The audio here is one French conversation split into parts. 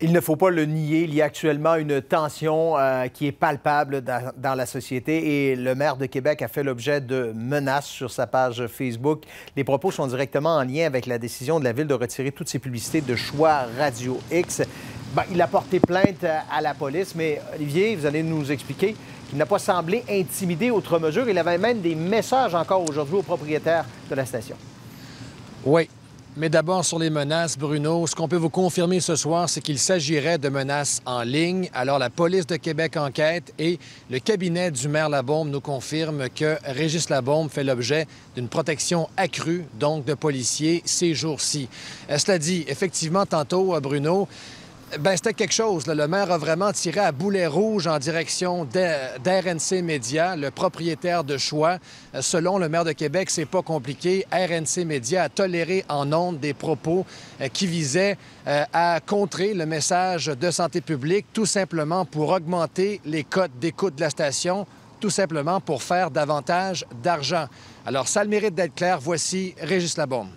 Il ne faut pas le nier, il y a actuellement une tension euh, qui est palpable dans, la société et le maire de Québec a fait l'objet de menaces sur sa page Facebook. Les propos sont directement en lien avec la décision de la Ville de retirer toutes ses publicités de choix Radio X. Ben, il a porté plainte à la police, mais Olivier, vous allez nous expliquer qu'il n'a pas semblé intimider autre mesure. Il avait même des messages encore aujourd'hui aux propriétaires de la station. Oui, mais d'abord, sur les menaces, Bruno, ce qu'on peut vous confirmer ce soir, c'est qu'il s'agirait de menaces en ligne. Alors, la police de Québec enquête et le cabinet du maire Labombe nous confirme que Régis Labombe fait l'objet d'une protection accrue, donc de policiers, ces jours-ci. Euh, cela dit, effectivement, tantôt, euh, Bruno, ben, c'était quelque chose. Le maire a vraiment tiré à boulet rouge en direction d'RNC Média, le propriétaire de choix. Euh, selon le maire de Québec, c'est pas compliqué. RNC Média a toléré en ondes des propos euh, qui visaient euh, à contrer le message de santé publique, tout simplement pour augmenter les cotes d'écoute de la station, tout simplement pour faire davantage d'argent. Alors, ça le mérite d'être clair. Voici Régis Labombe.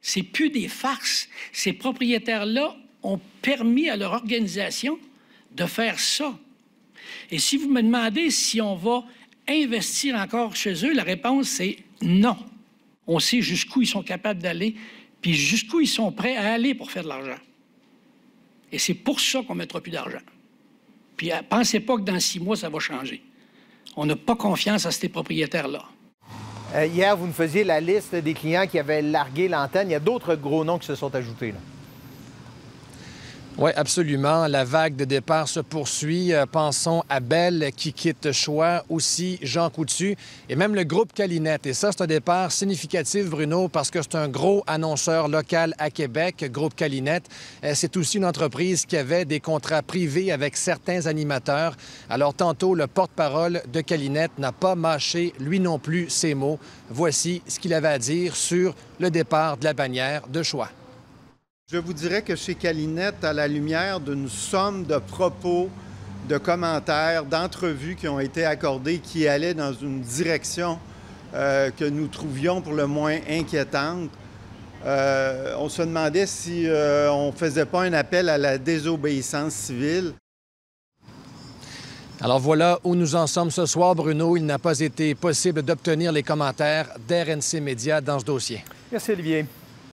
C'est plus des farces. Ces propriétaires-là ont permis à leur organisation de faire ça. Et si vous me demandez si on va investir encore chez eux, la réponse c'est non. On sait jusqu'où ils sont capables d'aller, puis jusqu'où ils sont prêts à aller pour faire de l'argent. Et c'est pour ça qu'on ne mettra plus d'argent. Puis euh, pensez pas que dans six mois, ça va changer. On n'a pas confiance à ces propriétaires-là. Euh, hier, vous nous faisiez la liste des clients qui avaient largué l'antenne. Il y a d'autres gros noms qui se sont ajoutés. Oui, absolument. La vague de départ se poursuit. Euh, pensons à Belle qui quitte Choix, aussi Jean Coutu et même le groupe Calinette. Et ça, c'est un départ significatif, Bruno, parce que c'est un gros annonceur local à Québec, groupe Calinette. Euh, c'est aussi une entreprise qui avait des contrats privés avec certains animateurs. Alors, tantôt, le porte-parole de Calinette n'a pas mâché, lui non plus, ses mots. Voici ce qu'il avait à dire sur le départ de la bannière de Choix. Je vous dirais que chez Calinette, à la lumière d'une somme de propos, de commentaires, d'entrevues qui ont été accordées qui allaient dans une direction euh, que nous trouvions pour le moins inquiétante, euh, on se demandait si euh, on ne faisait pas un appel à la désobéissance civile. Alors voilà où nous en sommes ce soir, Bruno. Il n'a pas été possible d'obtenir les commentaires d'RNC Média dans ce dossier. Merci, Olivier.